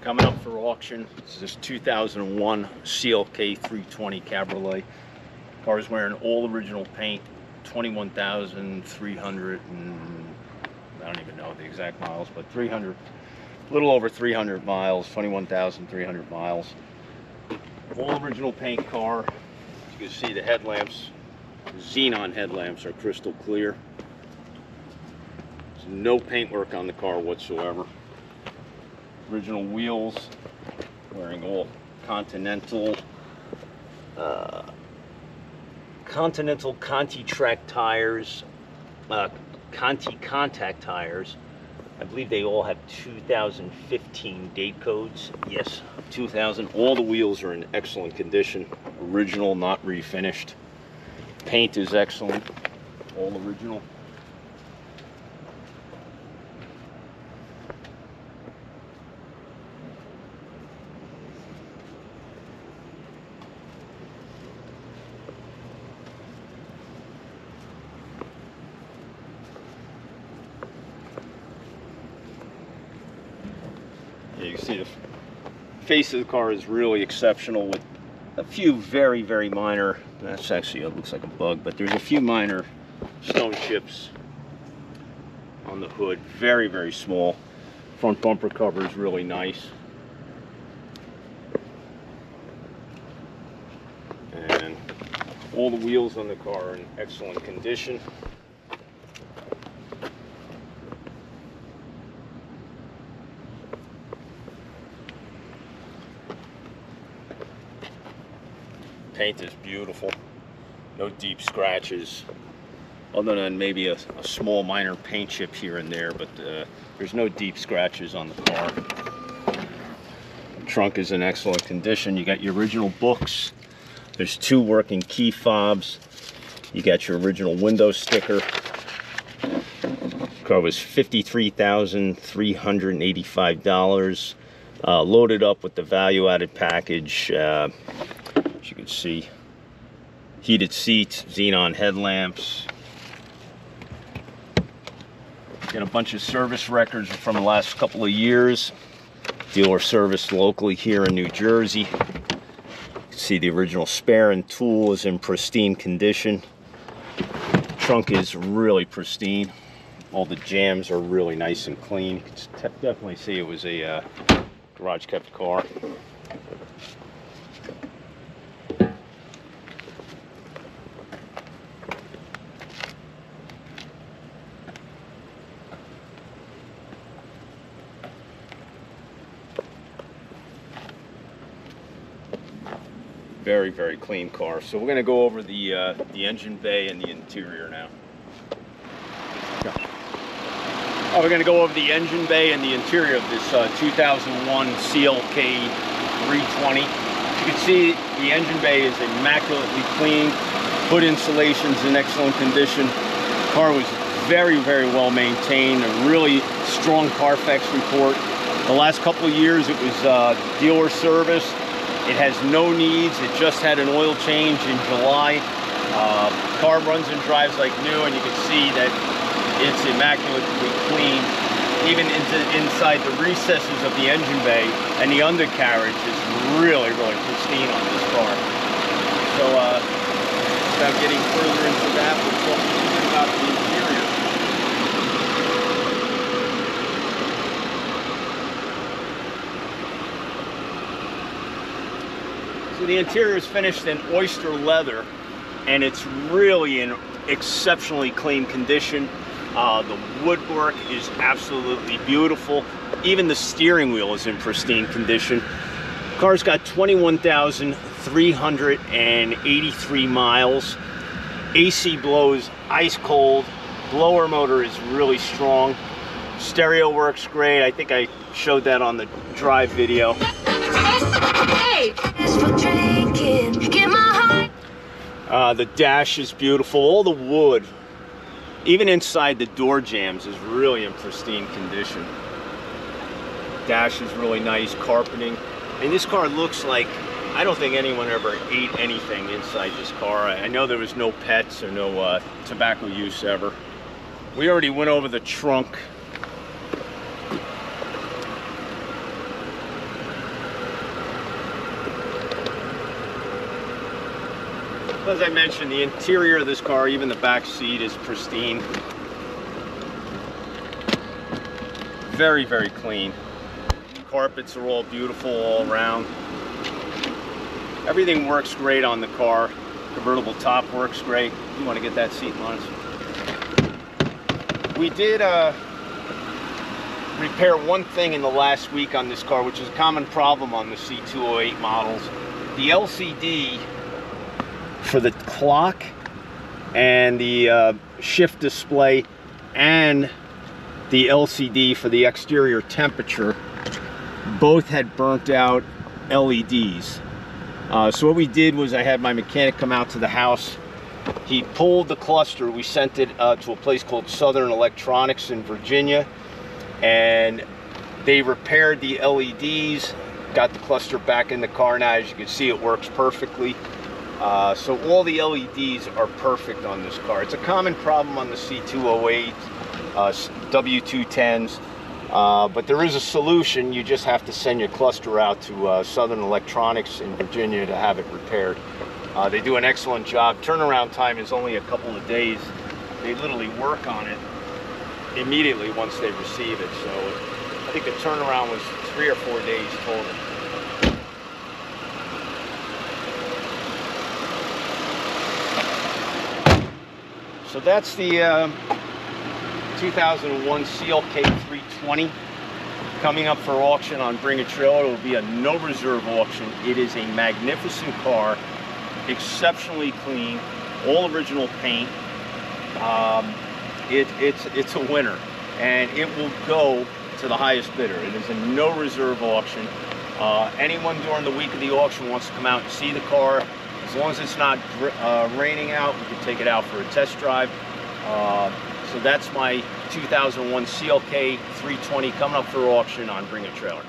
coming up for auction. This is this 2001 CLK 320 Cabriolet. Car is wearing all original paint, 21,300 and I don't even know the exact miles, but 300, a little over 300 miles, 21,300 miles. All original paint car. As you can see, the headlamps, xenon headlamps are crystal clear. There's no paintwork on the car whatsoever. Original wheels, wearing all Continental, uh, Continental Conti Track tires, uh, Conti Contact tires. I believe they all have 2015 date codes. Yes, 2000. All the wheels are in excellent condition. Original, not refinished. Paint is excellent. All original. See the face of the car is really exceptional with a few very, very minor, that's actually, it looks like a bug, but there's a few minor stone chips on the hood. Very, very small. Front bumper cover is really nice. And all the wheels on the car are in excellent condition. Paint is beautiful. No deep scratches. Other than maybe a, a small minor paint chip here and there, but uh, there's no deep scratches on the car. The trunk is in excellent condition. You got your original books. There's two working key fobs. You got your original window sticker. Car was $53,385. Uh, loaded up with the value added package. Uh, see, heated seats, xenon headlamps. Got a bunch of service records from the last couple of years. Dealer serviced locally here in New Jersey. see the original spare and tool is in pristine condition. Trunk is really pristine. All the jams are really nice and clean. You can definitely see it was a uh, garage kept car. Very very clean car. So we're going to go over the uh, the engine bay and the interior now. Oh, we're going to go over the engine bay and the interior of this uh, 2001 CLK 320 you can see the engine bay is immaculately clean hood insulation's in excellent condition. Car was very very well maintained a really strong Carfax report. The last couple of years it was uh, dealer service it has no needs. It just had an oil change in July. Uh, car runs and drives like new, and you can see that it's immaculately clean. Even into, inside the recesses of the engine bay and the undercarriage is really, really pristine on this car. So, uh, without getting further into that, we'll talk a little bit about the interior. So the interior is finished in oyster leather and it's really in exceptionally clean condition. Uh, the woodwork is absolutely beautiful. Even the steering wheel is in pristine condition. Car's got 21,383 miles. AC blows ice cold. Blower motor is really strong. Stereo works great. I think I showed that on the drive video. Uh, the dash is beautiful. All the wood, even inside the door jams, is really in pristine condition. Dash is really nice, carpeting. And this car looks like, I don't think anyone ever ate anything inside this car. I know there was no pets or no uh, tobacco use ever. We already went over the trunk as I mentioned, the interior of this car, even the back seat is pristine. Very, very clean. Carpets are all beautiful all around. Everything works great on the car. Convertible top works great. You want to get that seat, Lawrence? We did uh, repair one thing in the last week on this car, which is a common problem on the C208 models. The LCD for the clock and the uh, shift display and the LCD for the exterior temperature both had burnt out LEDs. Uh, so what we did was I had my mechanic come out to the house. He pulled the cluster. We sent it uh, to a place called Southern Electronics in Virginia. And they repaired the LEDs, got the cluster back in the car now. As you can see, it works perfectly. Uh, so all the LEDs are perfect on this car. It's a common problem on the C208, uh, W210s. Uh, but there is a solution. You just have to send your cluster out to uh, Southern Electronics in Virginia to have it repaired. Uh, they do an excellent job. Turnaround time is only a couple of days. They literally work on it immediately once they receive it. So I think the turnaround was three or four days total. So that's the uh, 2001 CLK 320 coming up for auction on Bring a Trailer. It will be a no reserve auction. It is a magnificent car, exceptionally clean, all original paint. Um, it, it's, it's a winner and it will go to the highest bidder. It is a no reserve auction. Uh, anyone during the week of the auction wants to come out and see the car, as long as it's not uh, raining out, we can take it out for a test drive. Uh, so that's my 2001 CLK 320 coming up for auction on Bring a Trailer.